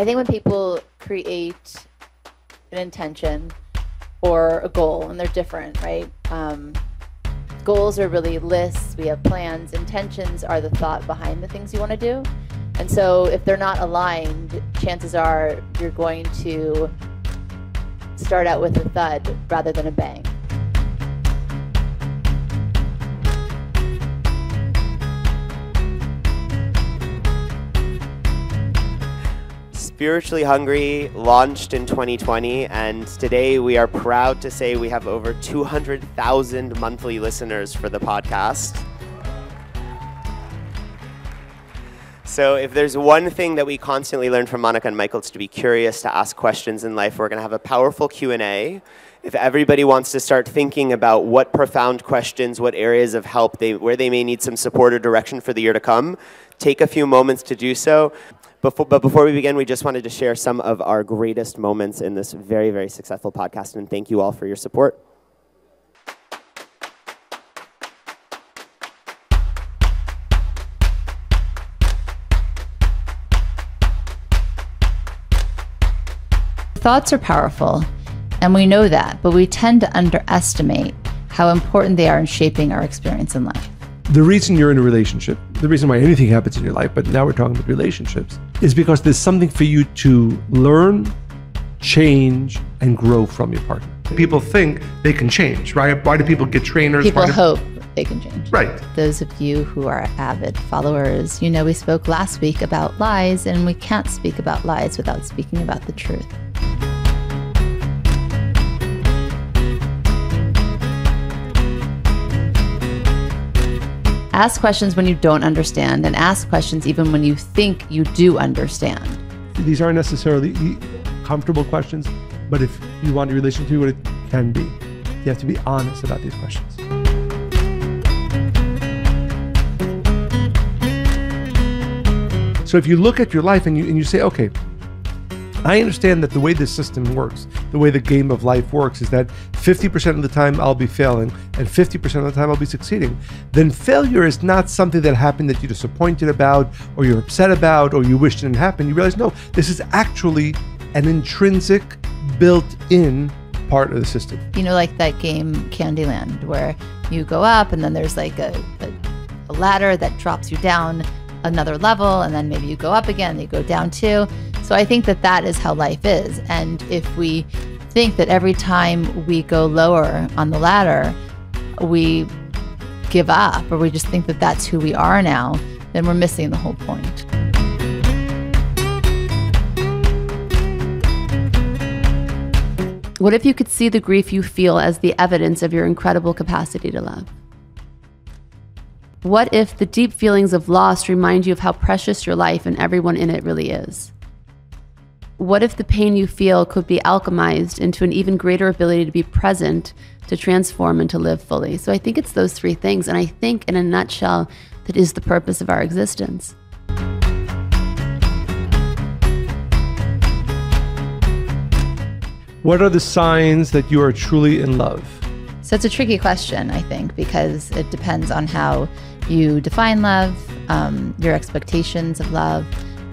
I think when people create an intention or a goal, and they're different, right? Um, goals are really lists, we have plans, intentions are the thought behind the things you want to do. And so if they're not aligned, chances are you're going to start out with a thud rather than a bang. Spiritually Hungry launched in 2020, and today we are proud to say we have over 200,000 monthly listeners for the podcast. So, if there's one thing that we constantly learn from Monica and Michael, it's to be curious, to ask questions in life. We're going to have a powerful Q&A. If everybody wants to start thinking about what profound questions, what areas of help, they, where they may need some support or direction for the year to come, take a few moments to do so. Before, but before we begin, we just wanted to share some of our greatest moments in this very, very successful podcast, and thank you all for your support. Thoughts are powerful, and we know that, but we tend to underestimate how important they are in shaping our experience in life the reason you're in a relationship, the reason why anything happens in your life, but now we're talking about relationships, is because there's something for you to learn, change, and grow from your partner. People think they can change, right? Why do people get trainers? People do... hope they can change. Right. Those of you who are avid followers, you know we spoke last week about lies, and we can't speak about lies without speaking about the truth. Ask questions when you don't understand, and ask questions even when you think you do understand. These aren't necessarily comfortable questions, but if you want a relation to it, it can be. You have to be honest about these questions. So if you look at your life and you, and you say, okay, I understand that the way this system works, the way the game of life works, is that 50% of the time I'll be failing and 50% of the time I'll be succeeding. Then failure is not something that happened that you're disappointed about or you're upset about or you wish didn't happen. You realize, no, this is actually an intrinsic, built in part of the system. You know, like that game Candyland, where you go up and then there's like a, a, a ladder that drops you down another level and then maybe you go up again you go down too so I think that that is how life is. And if we think that every time we go lower on the ladder, we give up or we just think that that's who we are now, then we're missing the whole point. What if you could see the grief you feel as the evidence of your incredible capacity to love? What if the deep feelings of loss remind you of how precious your life and everyone in it really is? what if the pain you feel could be alchemized into an even greater ability to be present, to transform, and to live fully? So I think it's those three things. And I think, in a nutshell, that is the purpose of our existence. What are the signs that you are truly in love? So it's a tricky question, I think, because it depends on how you define love, um, your expectations of love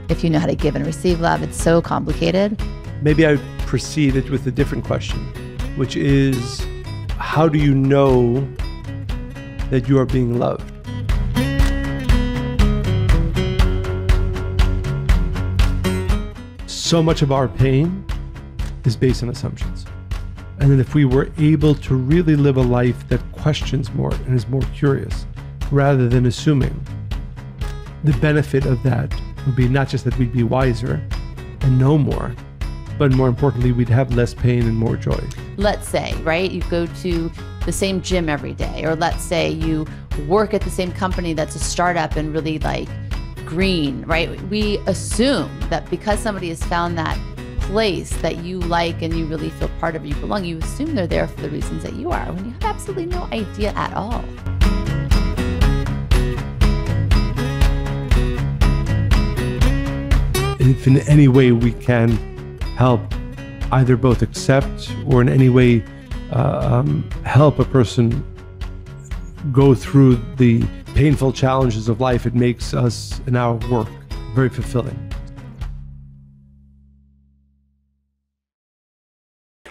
if you know how to give and receive love. It's so complicated. Maybe I proceeded with a different question, which is how do you know that you are being loved? So much of our pain is based on assumptions. And then if we were able to really live a life that questions more and is more curious rather than assuming, the benefit of that would be not just that we'd be wiser and know more, but more importantly, we'd have less pain and more joy. Let's say, right, you go to the same gym every day, or let's say you work at the same company that's a startup and really like green, right? We assume that because somebody has found that place that you like and you really feel part of, you belong, you assume they're there for the reasons that you are, when you have absolutely no idea at all. If in any way we can help either both accept or in any way uh, um, help a person go through the painful challenges of life, it makes us in our work very fulfilling.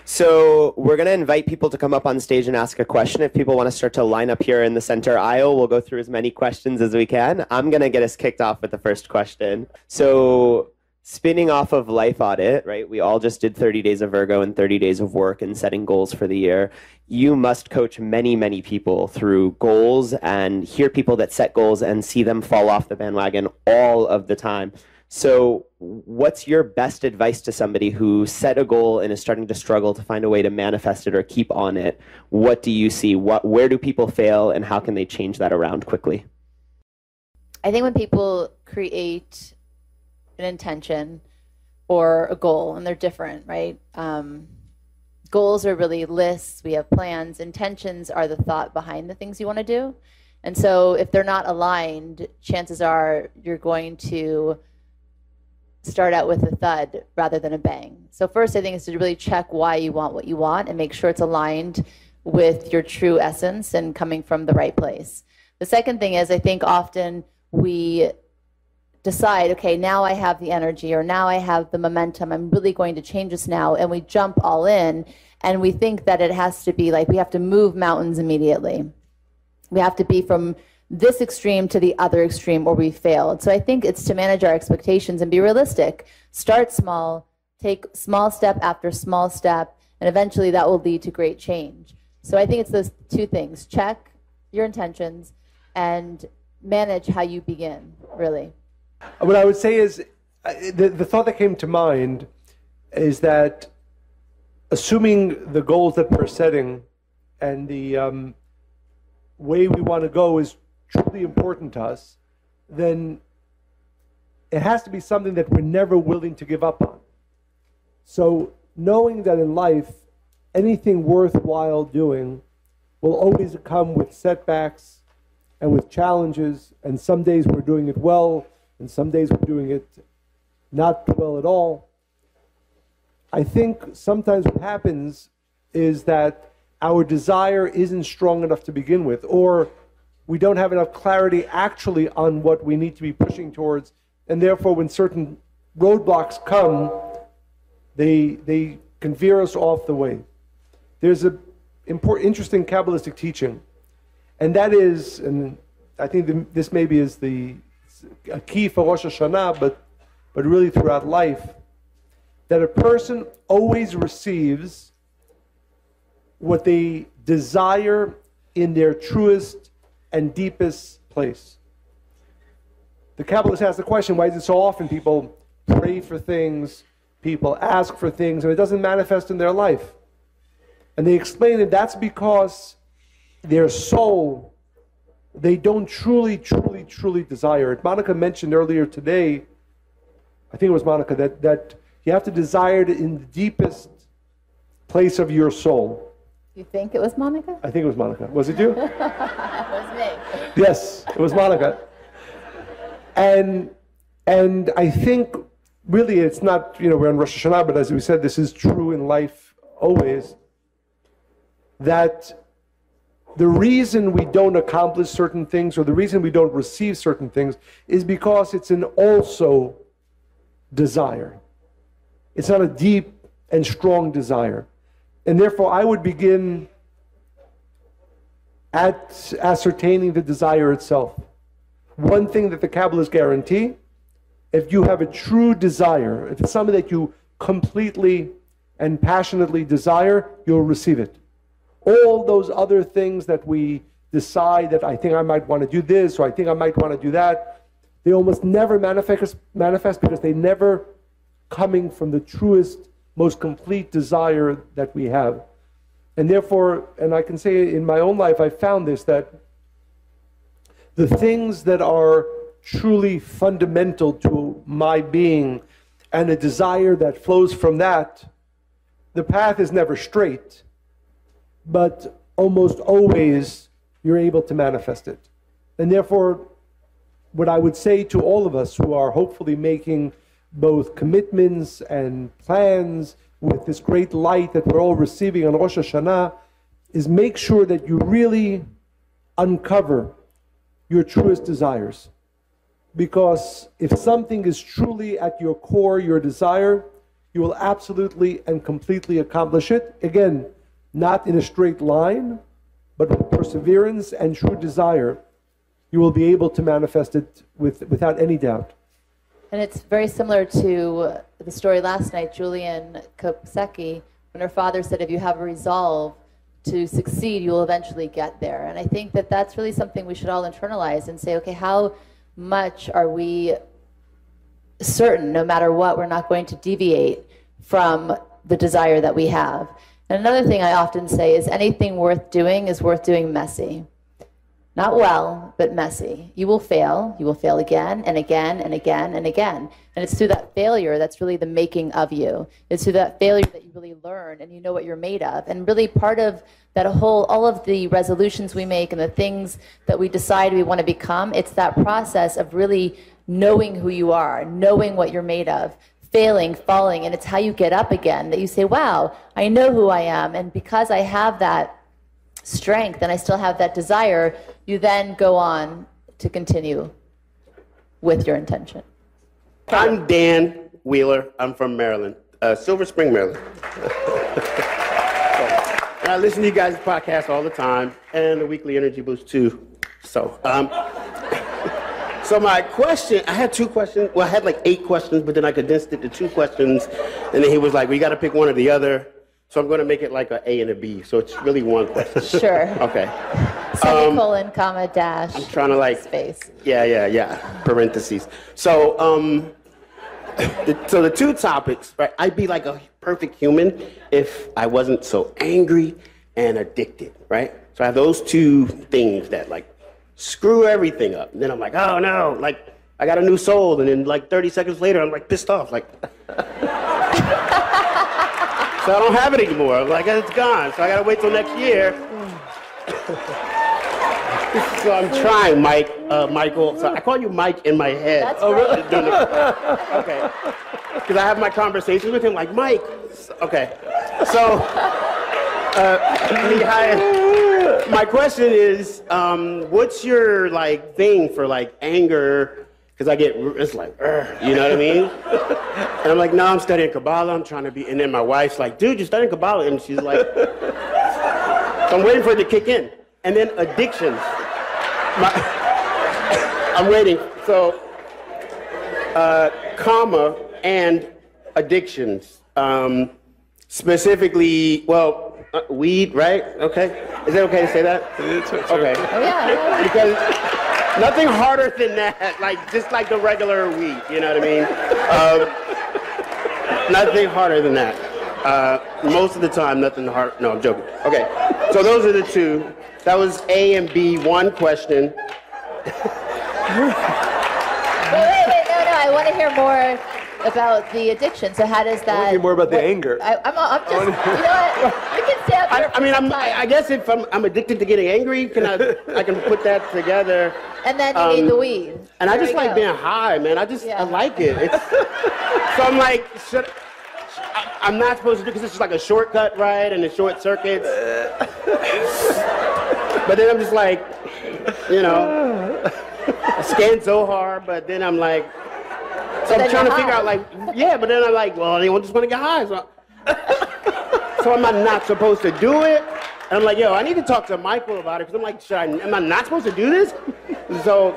So we're going to invite people to come up on stage and ask a question. If people want to start to line up here in the center aisle, we'll go through as many questions as we can. I'm going to get us kicked off with the first question. So spinning off of life audit, right? We all just did 30 days of Virgo and 30 days of work and setting goals for the year. You must coach many, many people through goals and hear people that set goals and see them fall off the bandwagon all of the time. So, what's your best advice to somebody who set a goal and is starting to struggle to find a way to manifest it or keep on it? What do you see? What, where do people fail, and how can they change that around quickly? I think when people create an intention or a goal, and they're different, right? Um, goals are really lists, we have plans. Intentions are the thought behind the things you want to do. And so, if they're not aligned, chances are you're going to start out with a thud rather than a bang. So first I think is to really check why you want what you want and make sure it's aligned with your true essence and coming from the right place. The second thing is I think often we decide, okay, now I have the energy or now I have the momentum. I'm really going to change this now. And we jump all in and we think that it has to be like we have to move mountains immediately. We have to be from this extreme to the other extreme or we failed. So I think it's to manage our expectations and be realistic. Start small, take small step after small step, and eventually that will lead to great change. So I think it's those two things check your intentions and manage how you begin, really. What I would say is uh, the, the thought that came to mind is that assuming the goals that we're setting and the um, way we want to go is truly important to us, then it has to be something that we're never willing to give up on. So, knowing that in life, anything worthwhile doing will always come with setbacks and with challenges, and some days we're doing it well, and some days we're doing it not well at all. I think sometimes what happens is that our desire isn't strong enough to begin with, or we don't have enough clarity actually on what we need to be pushing towards. And therefore, when certain roadblocks come, they, they can veer us off the way. There's an important, interesting Kabbalistic teaching, and that is, and I think the, this maybe is the a key for Rosh Hashanah, but, but really throughout life, that a person always receives what they desire in their truest and deepest place. The Kabbalist asks the question why is it so often people pray for things, people ask for things, and it doesn't manifest in their life? And they explain that that's because their soul, they don't truly, truly, truly desire it. Monica mentioned earlier today, I think it was Monica, that, that you have to desire it in the deepest place of your soul. You think it was Monica? I think it was Monica. Was it you? it was me. Yes, it was Monica. And and I think really it's not, you know, we're on Rosh Hashanah, but as we said, this is true in life always. That the reason we don't accomplish certain things or the reason we don't receive certain things is because it's an also desire. It's not a deep and strong desire. And therefore, I would begin at ascertaining the desire itself. One thing that the Kabbalists guarantee if you have a true desire, if it's something that you completely and passionately desire, you'll receive it. All those other things that we decide that I think I might want to do this or I think I might want to do that, they almost never manifest, manifest because they never coming from the truest most complete desire that we have. And therefore, and I can say in my own life, I found this that the things that are truly fundamental to my being and a desire that flows from that, the path is never straight, but almost always you're able to manifest it. And therefore, what I would say to all of us who are hopefully making both commitments and plans with this great light that we're all receiving on Rosh Hashanah is make sure that you really uncover your truest desires. Because if something is truly at your core, your desire, you will absolutely and completely accomplish it. Again, not in a straight line, but with perseverance and true desire, you will be able to manifest it with, without any doubt. And it's very similar to the story last night, Julian Kopsecki, when her father said, if you have a resolve to succeed, you'll eventually get there. And I think that that's really something we should all internalize and say, okay, how much are we certain, no matter what, we're not going to deviate from the desire that we have? And another thing I often say is anything worth doing is worth doing messy. Not well, but messy. You will fail. You will fail again and again and again and again. And it's through that failure that's really the making of you. It's through that failure that you really learn and you know what you're made of. And really part of that whole, all of the resolutions we make and the things that we decide we want to become, it's that process of really knowing who you are, knowing what you're made of, failing, falling. And it's how you get up again that you say, wow, I know who I am. And because I have that strength and I still have that desire, you then go on to continue with your intention. I'm Dan Wheeler. I'm from Maryland, uh, Silver Spring, Maryland. and I listen to you guys' podcast all the time and the weekly energy boost too. So, um, so my question, I had two questions. Well, I had like eight questions, but then I condensed it to two questions. And then he was like, "We got to pick one or the other." So I'm going to make it like an A and a B. So it's really one question. Sure. Okay. Semicolon, comma, dash. I'm trying to like space. Yeah, yeah, yeah. Parentheses. So, um, the, so the two topics, right? I'd be like a perfect human if I wasn't so angry and addicted, right? So I have those two things that like screw everything up. And then I'm like, oh no, like I got a new soul, and then like 30 seconds later, I'm like pissed off, like. So I don't have it anymore. I'm like, it's gone. So I gotta wait till next year. so I'm trying, Mike, uh, Michael. So I call you Mike in my head. That's oh, really? okay. Because I have my conversations with him, like Mike. Okay. So, uh, my question is, um, what's your like thing for like anger? Because I get, it's like, you know what I mean? and I'm like, no, I'm studying Kabbalah. I'm trying to be. And then my wife's like, dude, you're studying Kabbalah. And she's like, I'm waiting for it to kick in. And then addictions. My, I'm waiting. So, uh, comma and addictions. Um, specifically, well, uh, weed, right? Okay. Is it okay to say that? It's, it's okay. Oh, yeah. Because Nothing harder than that, like just like the regular weed, you know what I mean? Um, nothing harder than that. Uh, most of the time, nothing hard. No, I'm joking. Okay, so those are the two. That was A and B. One question. wait, wait, wait, no, no. I want to hear more about the addiction. So how does that? I want to hear more about what, the anger. I, am I'm just, you know what? We can stay up I, I mean, I'm, I, I guess if I'm, I'm addicted to getting angry, can I, I can put that together. And then you um, need the weed. And there I just like go. being high, man. I just, yeah. I like it. It's, so I'm like, should, I, am not supposed to do because it's just like a shortcut, right? And the short circuits. but then I'm just like, you know, I scan so hard, but then I'm like, so I'm trying to figure out, like, yeah, but then I'm like, well, they just want to get high. So, so am I not supposed to do it? And I'm like, yo, I need to talk to Michael about it because I'm like, should I, am I not supposed to do this? So,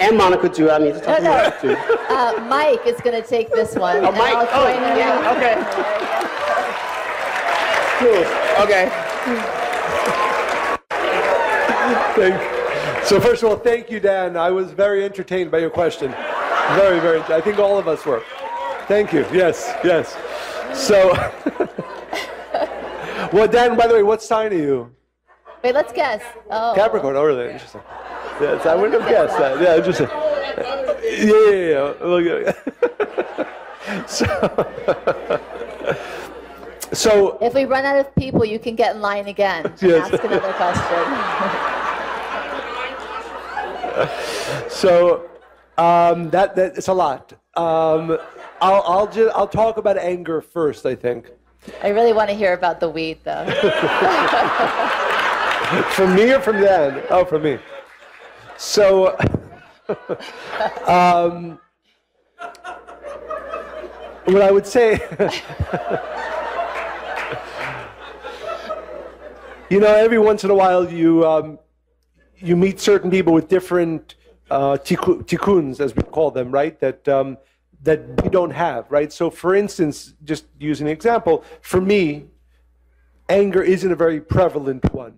and Monica too. I need to talk to Monica too. Uh, Mike is going to take this one. Oh, Mike. Oh, yeah. Okay. cool. Okay. Thank, so first of all, thank you, Dan. I was very entertained by your question. Very, very. I think all of us were. Thank you. Yes, yes. So, well, Dan. By the way, what sign are you? Wait, let's guess. Oh. Capricorn. Oh, really? Interesting. Yes, I wouldn't have guessed that. Yeah, interesting. Yeah, yeah, yeah. so, so. If we run out of people, you can get in line again. Yes. Ask another question. so, um, that, that it's a lot. Um, I'll I'll just I'll talk about anger first. I think. I really want to hear about the weed, though. from me or from Dan? Oh, from me. So, um, what I would say, you know, every once in a while you um, you meet certain people with different uh, tikkuns, as we call them, right? That um, that we don't have, right? So, for instance, just using an example, for me, anger isn't a very prevalent one.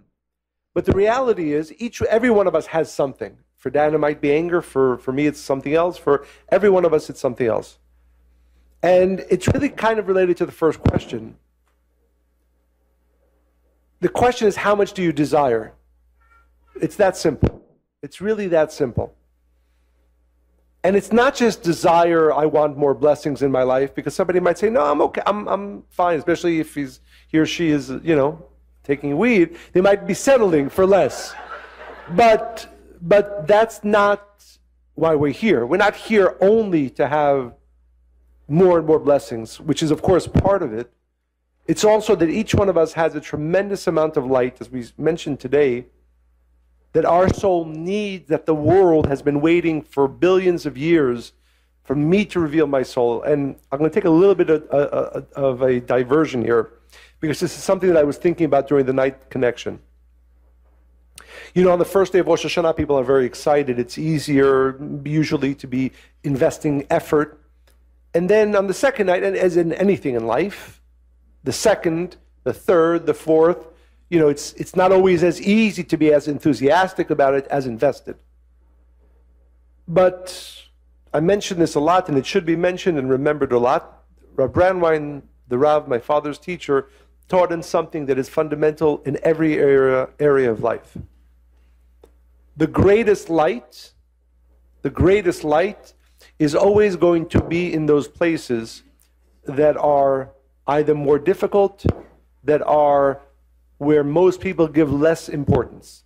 But the reality is, each every one of us has something. For Dan, it might be anger. For, for me, it's something else. For every one of us, it's something else. And it's really kind of related to the first question. The question is, how much do you desire? It's that simple. It's really that simple. And it's not just desire, I want more blessings in my life, because somebody might say, no, I'm okay, I'm, I'm fine, especially if he's, he or she is, you know, taking weed. They might be settling for less. But but that's not why we're here. We're not here only to have more and more blessings, which is, of course, part of it. It's also that each one of us has a tremendous amount of light, as we mentioned today, that our soul needs, that the world has been waiting for billions of years for me to reveal my soul. And I'm going to take a little bit of, uh, uh of a diversion here, because this is something that I was thinking about during the night connection. You know, on the first day of Rosh Hashanah, people are very excited. It's easier, usually, to be investing effort. And then on the second night, and as in anything in life, the second, the third, the fourth, you know, it's, it's not always as easy to be as enthusiastic about it as invested. But I mention this a lot, and it should be mentioned and remembered a lot. Rav Brandwein, the Rav, my father's teacher, taught in something that is fundamental in every area, area of life the greatest light, the greatest light is always going to be in those places that are either more difficult, that are where most people give less importance.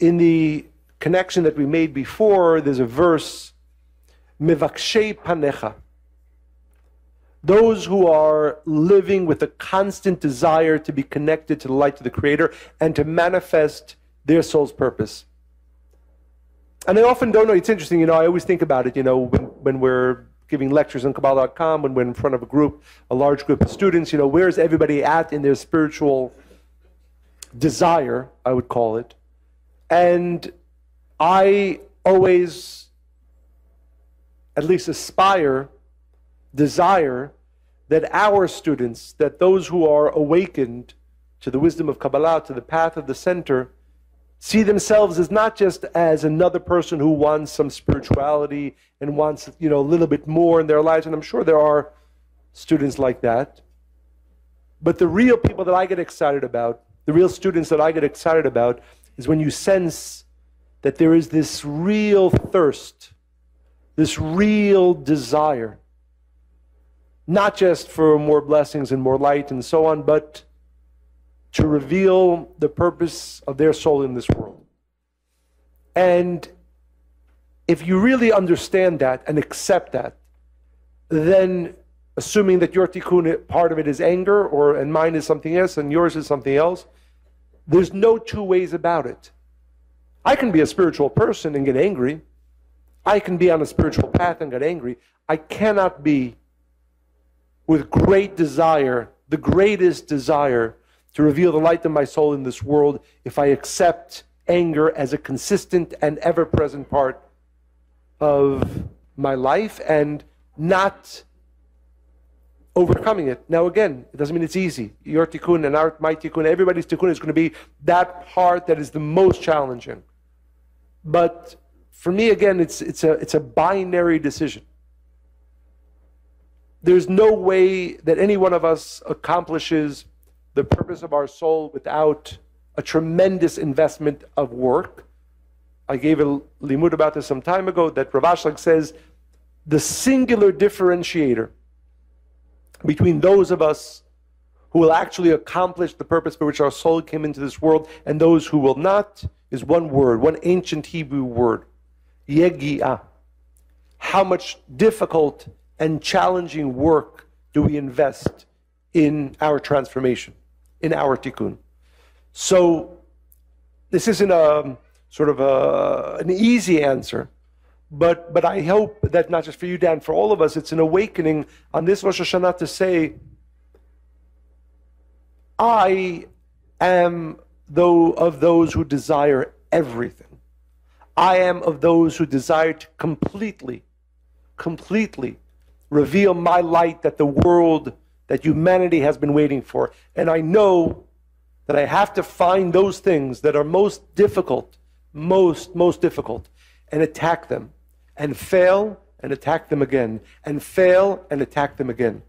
In the connection that we made before, there's a verse, Mevakshei Panecha. Those who are living with a constant desire to be connected to the light of the Creator and to manifest their soul's purpose. And I often don't know, it's interesting, you know, I always think about it, you know, when, when we're giving lectures on Kabbalah.com, when we're in front of a group, a large group of students, you know, where's everybody at in their spiritual desire, I would call it. And I always, at least aspire, desire that our students, that those who are awakened to the wisdom of Kabbalah, to the path of the center, see themselves as not just as another person who wants some spirituality and wants you know a little bit more in their lives and i'm sure there are students like that. But the real people that i get excited about the real students that i get excited about is when you sense that there is this real thirst this real desire not just for more blessings and more light and so on but to reveal the purpose of their soul in this world. And if you really understand that and accept that, then assuming that your tikkun part of it is anger, or and mine is something else, and yours is something else, there's no two ways about it. I can be a spiritual person and get angry. I can be on a spiritual path and get angry. I cannot be with great desire, the greatest desire to reveal the light of my soul in this world if I accept anger as a consistent and ever present part of my life and not overcoming it. Now, again, it doesn't mean it's easy. Your tikkun and our, my tikkun, everybody's tikkun is going to be that part that is the most challenging. But for me, again, it's, it's, a, it's a binary decision. There's no way that any one of us accomplishes the purpose of our soul without a tremendous investment of work. I gave a limud about this some time ago that Rav Ashlag says the singular differentiator between those of us who will actually accomplish the purpose for which our soul came into this world and those who will not is one word, one ancient Hebrew word, yegi'ah. How much difficult and challenging work do we invest in our transformation? In our tikkun. So this isn't a um, sort of a, an easy answer, But, but I hope that not just for you, Dan, for all of us, it's an awakening on this Rosh Hashanah to say, I am though of those who desire everything. I am of those who desire to completely, completely reveal my light that the world, that humanity has been waiting for. And I know that I have to find those things that are most difficult, most, most difficult, and attack them, and fail and attack them again, and fail and attack them again.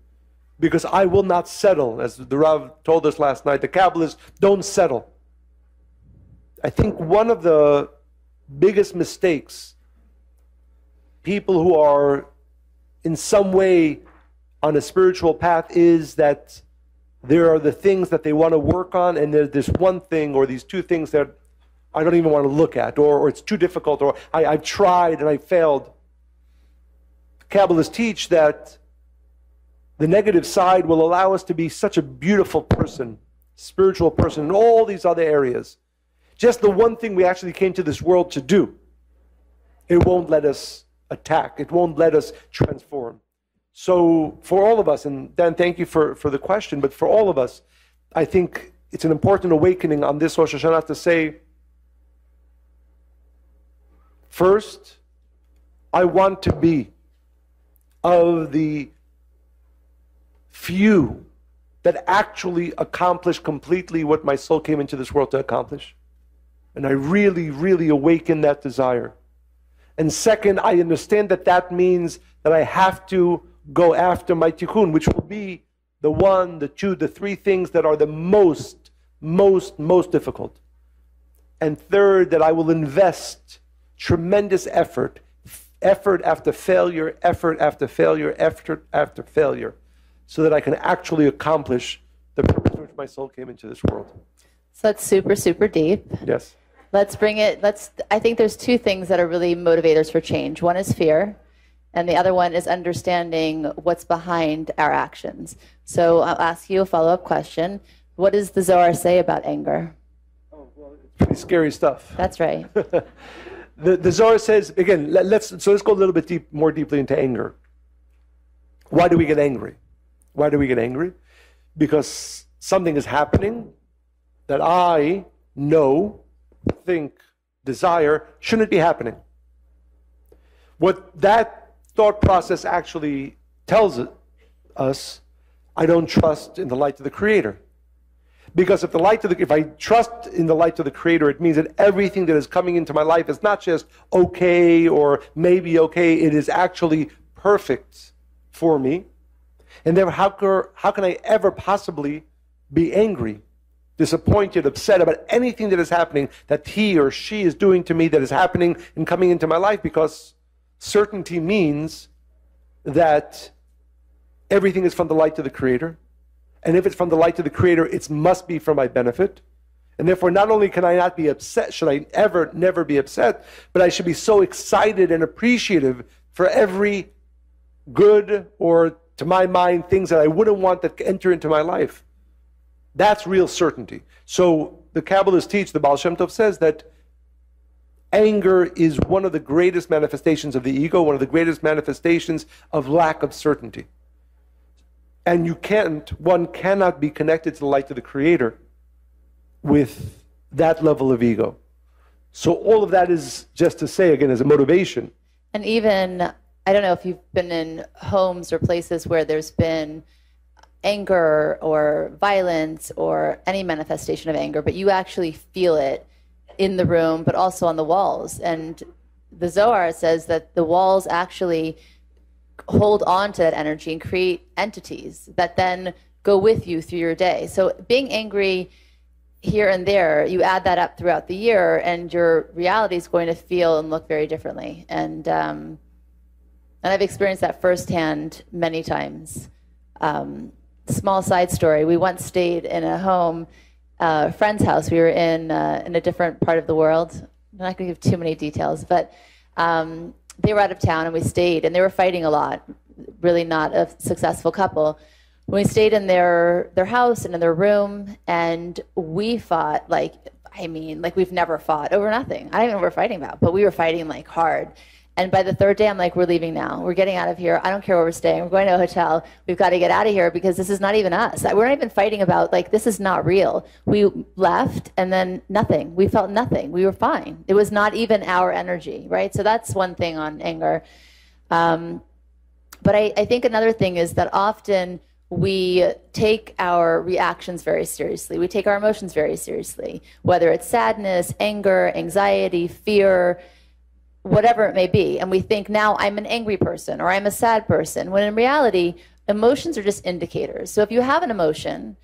Because I will not settle, as the Rav told us last night, the Kabbalists don't settle. I think one of the biggest mistakes people who are in some way on a spiritual path is that there are the things that they want to work on, and there's this one thing or these two things that I don't even want to look at, or, or it's too difficult, or I, I've tried and I failed. Kabbalists teach that the negative side will allow us to be such a beautiful person, spiritual person in all these other areas. Just the one thing we actually came to this world to do, it won't let us attack, it won't let us transform. So, for all of us, and Dan, thank you for, for the question, but for all of us, I think it's an important awakening on this Rosh Hashanah to say, first, I want to be of the few that actually accomplish completely what my soul came into this world to accomplish. And I really, really awaken that desire. And second, I understand that that means that I have to go after my tikkun, which will be the one, the two, the three things that are the most, most, most difficult. And third, that I will invest tremendous effort, effort after failure, effort after failure, effort after failure, so that I can actually accomplish the purpose for which my soul came into this world. So that's super, super deep. Yes. Let's bring it, let's, I think there's two things that are really motivators for change. One is fear, and the other one is understanding what's behind our actions. So I'll ask you a follow up question. What does the Zohar say about anger? Oh, well, it's pretty scary stuff. That's right. the, the Zohar says, again, let, us so let's go a little bit deep, more deeply into anger. Why do we get angry? Why do we get angry? Because something is happening that I know think, desire shouldn't be happening. What that thought process actually tells us, I don't trust in the light of the Creator. Because if the light of the, if I trust in the light of the Creator, it means that everything that is coming into my life is not just okay or maybe okay. It is actually perfect for me. And then how, how can I ever possibly be angry disappointed, upset about anything that is happening that he or she is doing to me that is happening and coming into my life because certainty means that everything is from the light of the Creator. And if it's from the light of the Creator, it must be for my benefit. And therefore, not only can I not be upset, should I ever, never be upset, but I should be so excited and appreciative for every good or, to my mind, things that I wouldn't want that enter into my life. That's real certainty. So the Kabbalists teach, the Baal Shem Tov says that anger is one of the greatest manifestations of the ego, one of the greatest manifestations of lack of certainty. And you can't, one cannot be connected to the light of the Creator with that level of ego. So all of that is just to say, again, as a motivation. And even, I don't know if you've been in homes or places where there's been anger or violence or any manifestation of anger, but you actually feel it in the room, but also on the walls. And the Zohar says that the walls actually hold on to that energy and create entities that then go with you through your day. So being angry here and there, you add that up throughout the year, and your reality is going to feel and look very differently. And um, and I've experienced that firsthand many times. Um, small side story. We once stayed in a home, uh, friend's house. We were in uh, in a different part of the world. I'm not going to give too many details, but um, they were out of town and we stayed, and they were fighting a lot. Really, not a successful couple. We stayed in their their house and in their room, and we fought like I mean, like we've never fought over nothing. I don't even know what we're fighting about, but we were fighting like hard. And by the third day, I'm like, we're leaving now. We're getting out of here. I don't care where we're staying. We're going to a hotel. We've got to get out of here because this is not even us. We're not even fighting about, like, this is not real. We left and then nothing. We felt nothing. We were fine. It was not even our energy, right? So that's one thing on anger. Um, but I, I think another thing is that often we take our reactions very seriously. We take our emotions very seriously, whether it's sadness, anger, anxiety, fear, whatever it may be. And we think now I'm an angry person or I'm a sad person, when in reality, emotions are just indicators. So if you have an emotion,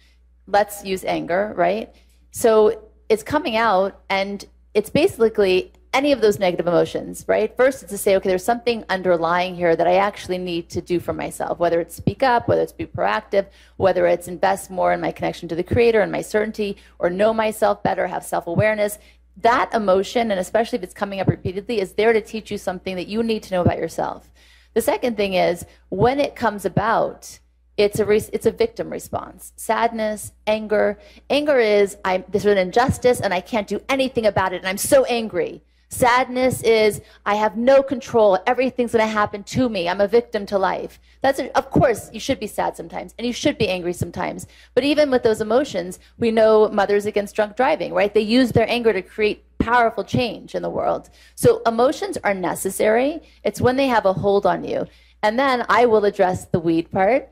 let's use anger, right? So it's coming out and it's basically any of those negative emotions, right? First, it's to say, okay, there's something underlying here that I actually need to do for myself, whether it's speak up, whether it's be proactive, whether it's invest more in my connection to the creator and my certainty, or know myself better, have self awareness. That emotion, and especially if it's coming up repeatedly, is there to teach you something that you need to know about yourself. The second thing is when it comes about, it's a re- it's a victim response. Sadness, anger. Anger is I'm there's an injustice and I can't do anything about it and I'm so angry. Sadness is I have no control. Everything's going to happen to me. I'm a victim to life. That's a, of course you should be sad sometimes and you should be angry sometimes. But even with those emotions, we know mothers against drunk driving, right? They use their anger to create powerful change in the world. So emotions are necessary. It's when they have a hold on you. And then I will address the weed part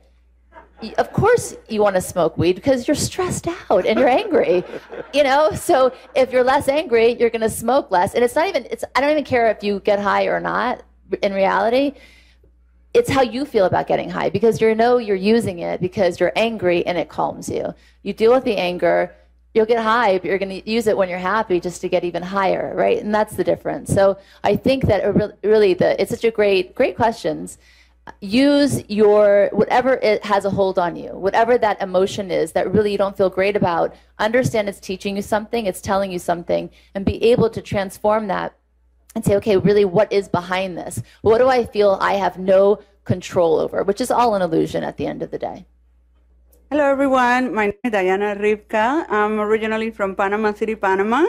of course you want to smoke weed because you're stressed out and you're angry you know? So if you're less angry you're going to smoke less. And it's not even it's i don't even care if you get high or not in reality. It's how you feel about getting high because you know you're using it because you're angry and it calms you. You deal with the anger you'll get high but you're going to use it when you're happy just to get even higher right? And that's the difference. So i think that really the it's such a great great questions use your whatever it has a hold on you whatever that emotion is that really you don't feel great about understand it's teaching you something it's telling you something and be able to transform that and say okay really what is behind this? What do i feel i have no control over? Which is all an illusion at the end of the day. Hello everyone. My name is diana rivka. I'm originally from panama city panama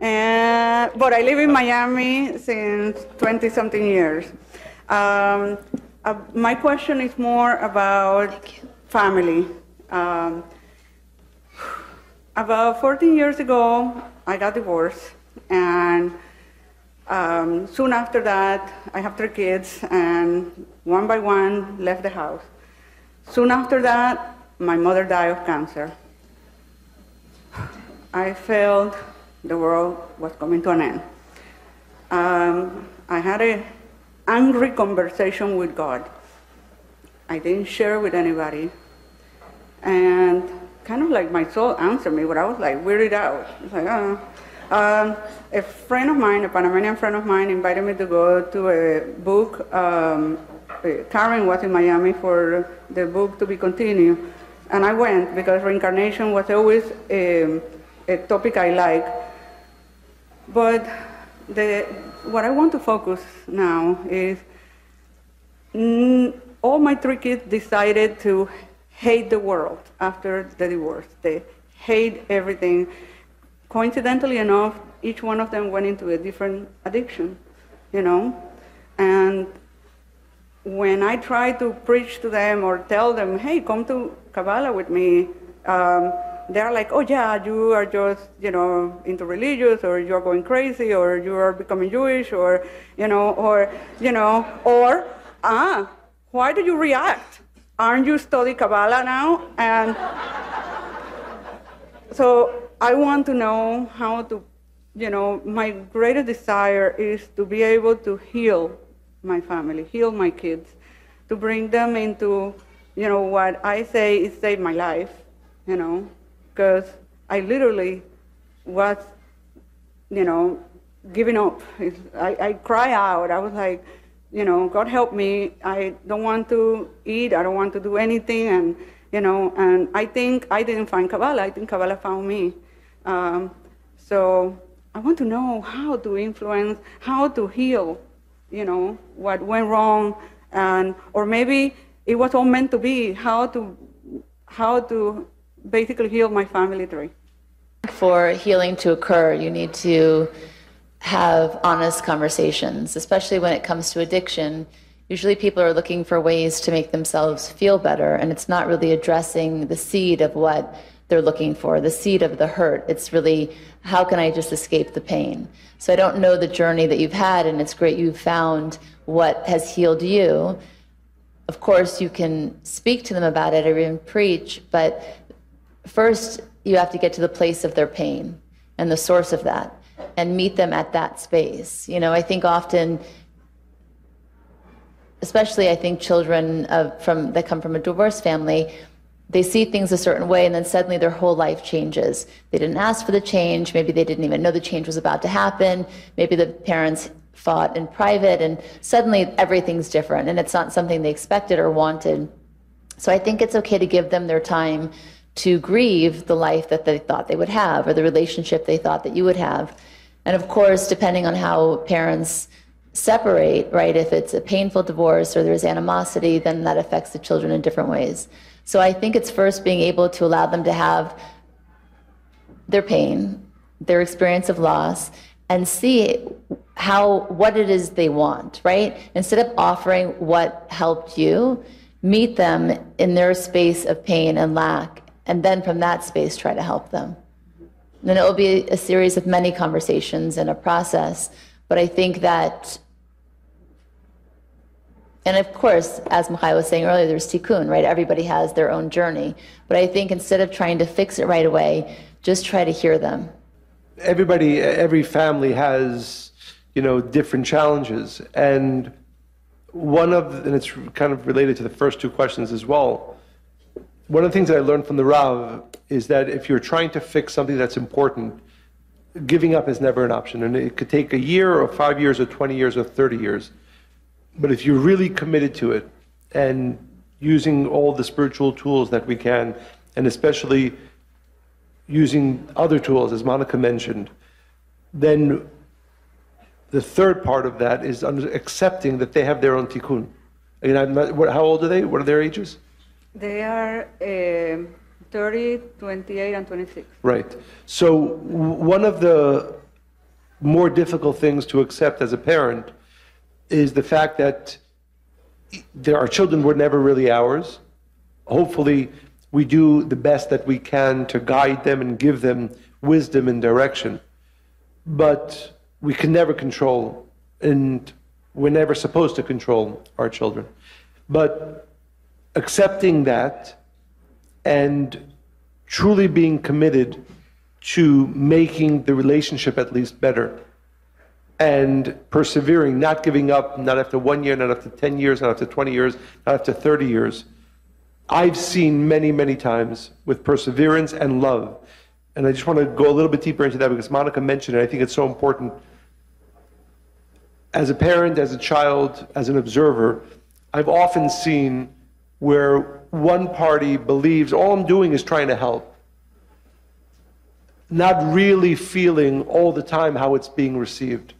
and, but i live in miami since 20 something years. Um, uh, my question is more about family. Um, about 14 years ago, I got divorced, and um, soon after that, I have three kids, and one by one left the house. Soon after that, my mother died of cancer. I felt the world was coming to an end. Um, I had a angry conversation with God. I didn't share with anybody. And kind of like my soul answered me, but I was like weirded out. It's like, oh. Um, a friend of mine, a Panamanian friend of mine, invited me to go to a book. Um, Karen was in Miami for the book to be continued. And I went because reincarnation was always a, a topic I like. But the, what I want to focus now is all my three kids decided to hate the world after the divorce. They hate everything. Coincidentally enough, each one of them went into a different addiction, you know? And when I try to preach to them or tell them, hey, come to Kabbalah with me, um, they're like, oh yeah, you are just, you know, into religious or you're going crazy or you are becoming Jewish or, you know, or, you know, or, ah, why do you react? Aren't you studying Kabbalah now? And so I want to know how to, you know, my greatest desire is to be able to heal my family, heal my kids, to bring them into, you know, what I say is save my life, you know, because I literally was, you know, giving up. I, I cry out. I was like, you know, God help me. I don't want to eat. I don't want to do anything. And, you know, and I think I didn't find Kabbalah. I think Kabbalah found me. Um, so I want to know how to influence, how to heal, you know, what went wrong. And, or maybe it was all meant to be, how to, how to basically heal my family tree. For healing to occur, you need to have honest conversations, especially when it comes to addiction. Usually people are looking for ways to make themselves feel better, and it's not really addressing the seed of what they're looking for, the seed of the hurt. It's really, how can I just escape the pain? So I don't know the journey that you've had, and it's great you've found what has healed you. Of course, you can speak to them about it or even preach, but first you have to get to the place of their pain and the source of that and meet them at that space. You know, I think often especially I think children of, from that come from a divorced family, they see things a certain way and then suddenly their whole life changes. They didn't ask for the change, maybe they didn't even know the change was about to happen, maybe the parents fought in private and suddenly everything's different and it's not something they expected or wanted. So I think it's okay to give them their time to grieve the life that they thought they would have or the relationship they thought that you would have. And of course, depending on how parents separate, right, if it's a painful divorce or there's animosity, then that affects the children in different ways. So I think it's first being able to allow them to have their pain, their experience of loss, and see how what it is they want, right? Instead of offering what helped you, meet them in their space of pain and lack, and then from that space try to help them. And it will be a series of many conversations and a process but I think that, and of course, as Michael was saying earlier, there's tikkun, right? Everybody has their own journey. But I think instead of trying to fix it right away, just try to hear them. Everybody, every family has, you know, different challenges. And one of, and it's kind of related to the first two questions as well. One of the things I learned from the Rav is that if you're trying to fix something that's important, giving up is never an option. And it could take a year or five years or 20 years or 30 years. But if you're really committed to it and using all the spiritual tools that we can, and especially using other tools, as Monica mentioned, then the third part of that is accepting that they have their own tikkun. Again, how old are they? What are their ages? They are. Uh, 30, 28, and 26. Right. So one of the more difficult things to accept as a parent is the fact that there, our children were never really ours. Hopefully, we do the best that we can to guide them and give them wisdom and direction. But we can never control, and we're never supposed to control our children. But accepting that and truly being committed to making the relationship at least better and persevering, not giving up, not after one year, not after 10 years, not after 20 years, not after 30 years. I've seen many, many times with perseverance and love. And I just want to go a little bit deeper into that because Monica mentioned it. I think it's so important. As a parent, as a child, as an observer, I've often seen where one party believes all I'm doing is trying to help, not really feeling all the time how it's being received.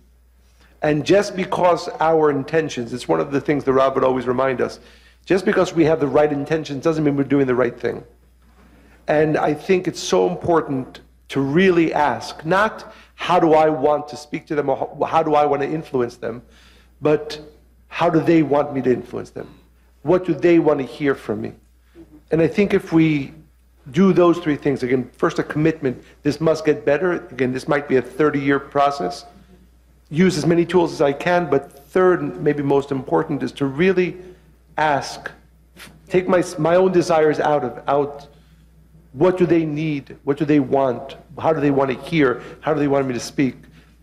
And just because our intentions, it's one of the things the Rav would always remind us, just because we have the right intentions doesn't mean we're doing the right thing. And I think it's so important to really ask, not how do I want to speak to them or how do I want to influence them, but how do they want me to influence them? What do they want to hear from me? And I think if we do those three things, again, first a commitment, this must get better. Again, this might be a 30 year process. Use as many tools as I can, but third, maybe most important, is to really ask, take my, my own desires out of, out, what do they need? What do they want? How do they want to hear? How do they want me to speak?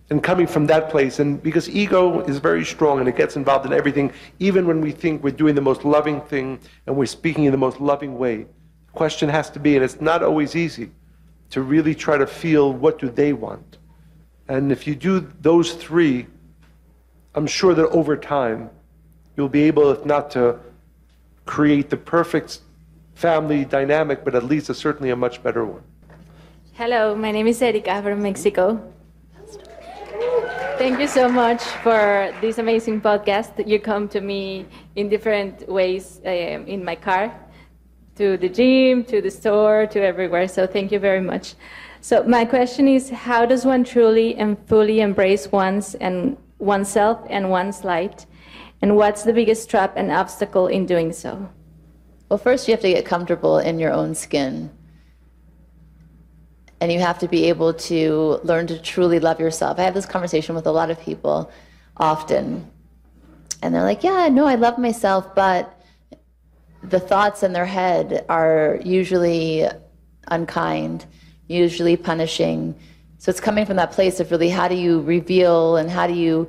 And coming from that place and because ego is very strong and it gets involved in everything even when we think we're doing the most loving thing and we're speaking in the most loving way the question has to be and it's not always easy to really try to feel what do they want. And if you do those three i'm sure that over time you'll be able if not to create the perfect family dynamic but at least a, certainly a much better one. Hello my name is erika from mexico Thank you so much for this amazing podcast. You come to me in different ways um, in my car, to the gym, to the store, to everywhere. So thank you very much. So my question is, how does one truly and fully embrace one's and oneself and one's light? And what's the biggest trap and obstacle in doing so? Well, first you have to get comfortable in your own skin. And you have to be able to learn to truly love yourself. I have this conversation with a lot of people often. And they're like, yeah, no, I love myself, but the thoughts in their head are usually unkind, usually punishing. So it's coming from that place of really how do you reveal and how do you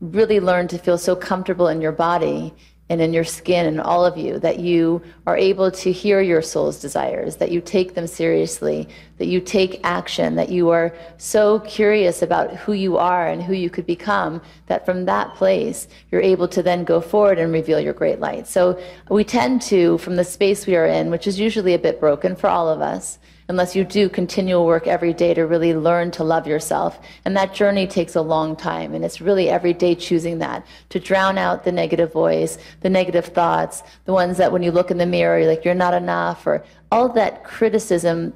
really learn to feel so comfortable in your body and in your skin and all of you that you are able to hear your soul's desires, that you take them seriously, that you take action, that you are so curious about who you are and who you could become, that from that place you're able to then go forward and reveal your great light. So we tend to, from the space we are in, which is usually a bit broken for all of us, unless you do continual work every day to really learn to love yourself. And that journey takes a long time. And it's really every day choosing that to drown out the negative voice, the negative thoughts, the ones that when you look in the mirror, you're like, you're not enough, or all that criticism,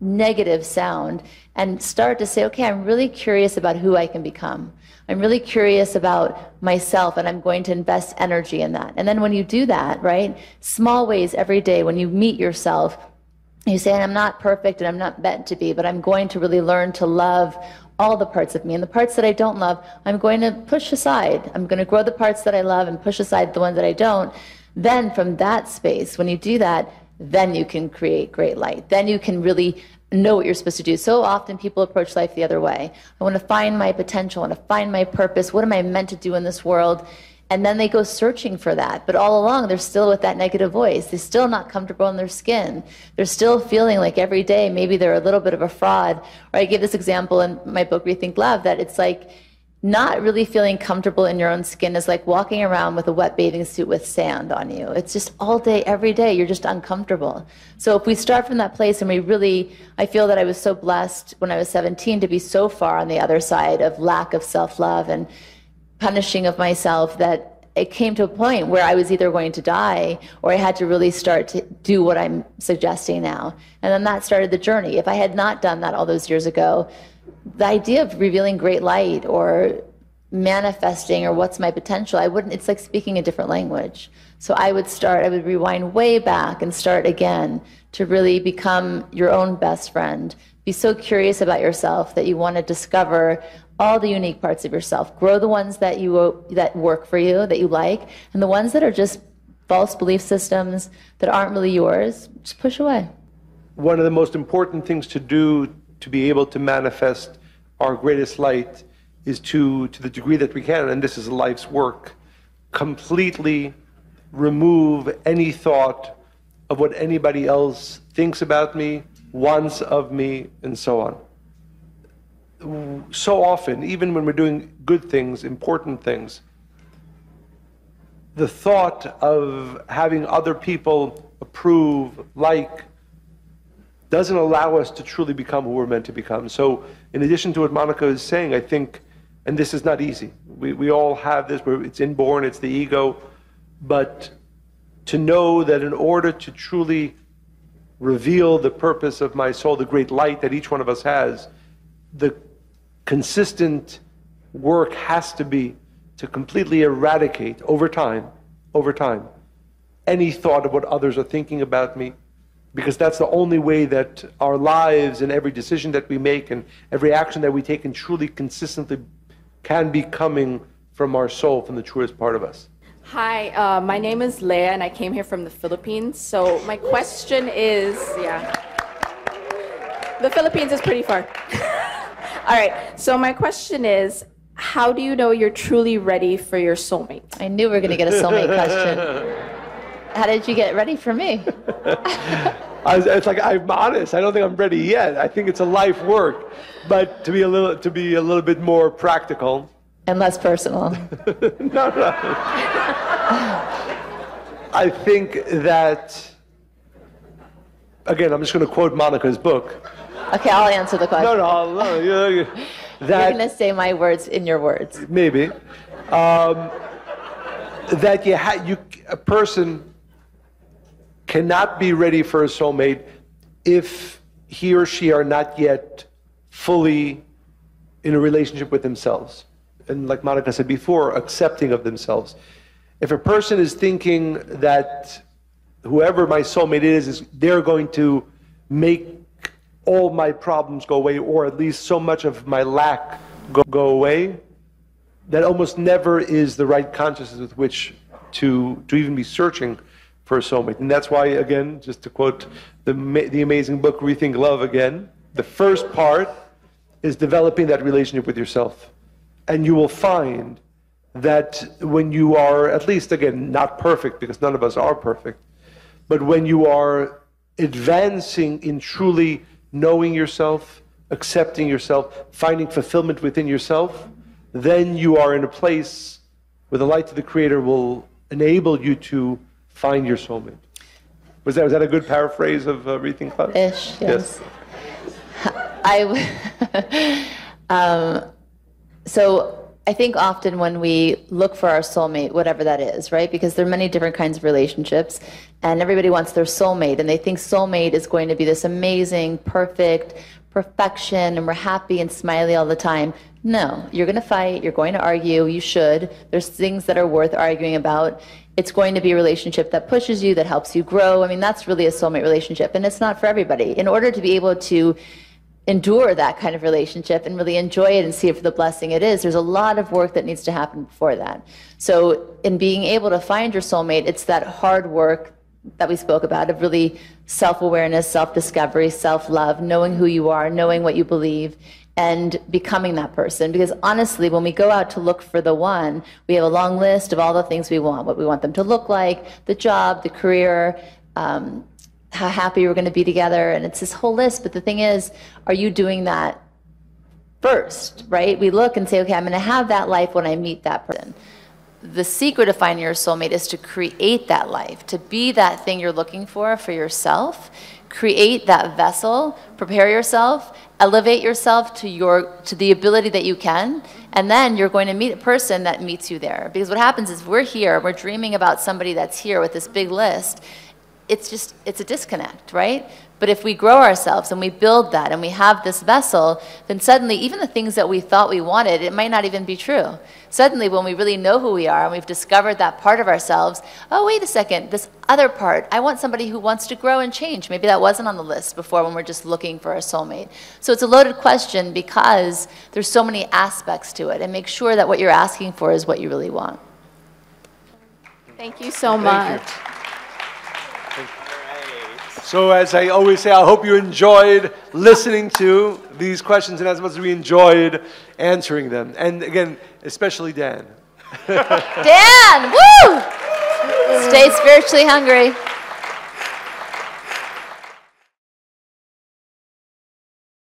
negative sound, and start to say, okay, I'm really curious about who I can become. I'm really curious about myself and I'm going to invest energy in that. And then when you do that, right, small ways every day, when you meet yourself, you say, I'm not perfect and I'm not meant to be, but I'm going to really learn to love all the parts of me. And the parts that I don't love, I'm going to push aside. I'm going to grow the parts that I love and push aside the ones that I don't. Then, from that space, when you do that, then you can create great light. Then you can really know what you're supposed to do. So often people approach life the other way. I want to find my potential, I want to find my purpose. What am I meant to do in this world? And then they go searching for that. But all along, they're still with that negative voice. They're still not comfortable in their skin. They're still feeling like every day maybe they're a little bit of a fraud. Or I give this example in my book, Rethink Love, that it's like not really feeling comfortable in your own skin is like walking around with a wet bathing suit with sand on you. It's just all day, every day, you're just uncomfortable. So if we start from that place and we really, I feel that I was so blessed when I was 17 to be so far on the other side of lack of self love and punishing of myself that it came to a point where I was either going to die or I had to really start to do what I'm suggesting now. And then that started the journey. If I had not done that all those years ago, the idea of revealing great light or manifesting or what's my potential, I wouldn't, it's like speaking a different language. So I would start, I would rewind way back and start again to really become your own best friend. Be so curious about yourself that you want to discover all the unique parts of yourself. Grow the ones that you that work for you, that you like, and the ones that are just false belief systems that aren't really yours, just push away. One of the most important things to do to be able to manifest our greatest light is to to the degree that we can, and this is life's work, completely remove any thought of what anybody else thinks about me, wants of me, and so on so often, even when we're doing good things, important things, the thought of having other people approve, like, doesn't allow us to truly become who we're meant to become. So, in addition to what Monica is saying, I think, and this is not easy, we, we all have this, it's inborn, it's the ego, but to know that in order to truly reveal the purpose of my soul, the great light that each one of us has, the consistent work has to be to completely eradicate over time, over time, any thought of what others are thinking about me, because that's the only way that our lives and every decision that we make and every action that we take and truly consistently can be coming from our soul, from the truest part of us. Hi, uh, my name is Leah, and I came here from the Philippines. So my question is, yeah, the Philippines is pretty far. All right. So my question is, how do you know you're truly ready for your soulmate? I knew we were going to get a soulmate question. How did you get ready for me? I was, it's like I'm honest. I don't think I'm ready yet. I think it's a life work, but to be a little to be a little bit more practical and less personal. no, no. I think that again. I'm just going to quote Monica's book. Okay, I'll answer the question. No, no, no. You, that, You're going to say my words in your words. Maybe. Um, that you, ha- you a person cannot be ready for a soulmate if he or she are not yet fully in a relationship with themselves. And like Monica said before, accepting of themselves. If a person is thinking that whoever my soulmate is, is they're going to make all my problems go away, or at least so much of my lack go, go away, that almost never is the right consciousness with which to, to even be searching for a soulmate. And that's why, again, just to quote the, the amazing book Rethink Love again, the first part is developing that relationship with yourself. And you will find that when you are, at least again, not perfect, because none of us are perfect, but when you are advancing in truly knowing yourself, accepting yourself, finding fulfillment within yourself, then you are in a place where the light of the Creator will enable you to find your soulmate. Was that, was that a good paraphrase of uh, Rethink Love? Ish, yes. yes. I, um, so I think often when we look for our soulmate, whatever that is, right? Because there are many different kinds of relationships, and everybody wants their soulmate, and they think soulmate is going to be this amazing, perfect perfection, and we're happy and smiley all the time. No, you're going to fight, you're going to argue, you should. There's things that are worth arguing about. It's going to be a relationship that pushes you, that helps you grow. I mean, that's really a soulmate relationship, and it's not for everybody. In order to be able to endure that kind of relationship and really enjoy it and see it for the blessing it is, there's a lot of work that needs to happen before that. So, in being able to find your soulmate, it's that hard work that we spoke about of really self awareness, self discovery, self love, knowing who you are, knowing what you believe, and becoming that person. Because honestly, when we go out to look for the one, we have a long list of all the things we want what we want them to look like, the job, the career, um, how happy we're going to be together. And it's this whole list. But the thing is, are you doing that first, right? We look and say, okay, I'm going to have that life when I meet that person. The secret of finding your soulmate is to create that life, to be that thing you're looking for for yourself. Create that vessel, prepare yourself, elevate yourself to your to the ability that you can, and then you're going to meet a person that meets you there. Because what happens is we're here, we're dreaming about somebody that's here with this big list, it's just it's a disconnect right? But if we grow ourselves and we build that and we have this vessel then suddenly even the things that we thought we wanted it might not even be true. Suddenly when we really know who we are and we've discovered that part of ourselves oh wait a second this other part i want somebody who wants to grow and change. Maybe that wasn't on the list before when we're just looking for a soulmate. So it's a loaded question because there's so many aspects to it and make sure that what you're asking for is what you really want. Thank you so much so, as I always say, I hope you enjoyed listening to these questions and as much as we enjoyed answering them. And again, especially Dan. Dan, woo! Stay spiritually hungry.